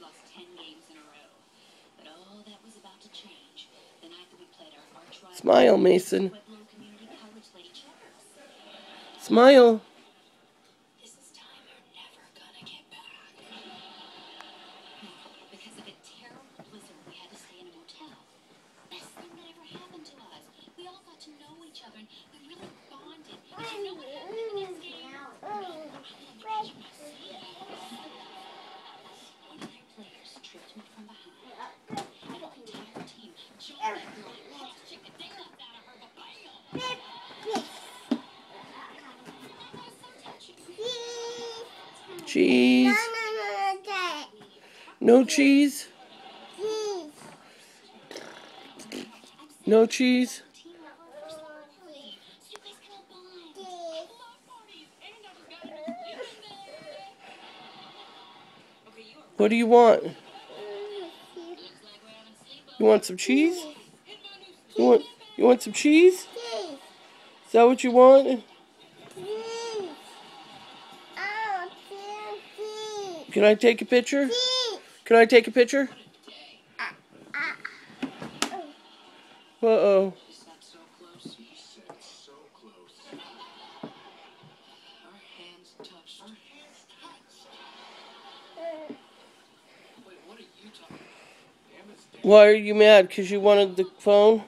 Lost 10 games in a row. But all that was about to change the night that we played our arch. Smile, Mason. Smile. And I just got a new yesterday. Okay, you are What do you want? looks like we're having sleep You want some cheese? You want you want some cheese? Is that what you want? Can I take a picture? Can I take a picture? Uh oh. Damn. Why are you mad? Because you wanted the phone?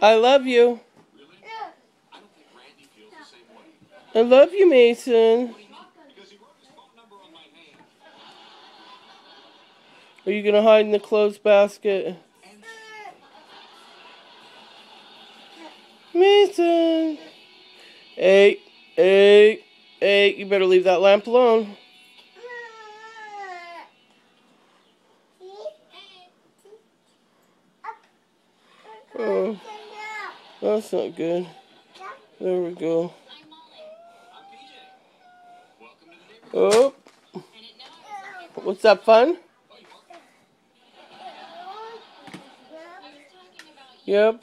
I love you. I love you, Mason. Are you gonna hide in the clothes basket? Mason. Hey, hey, hey, you better leave that lamp alone. Oh, that's not good. There we go. Oh, what's that fun? Yep.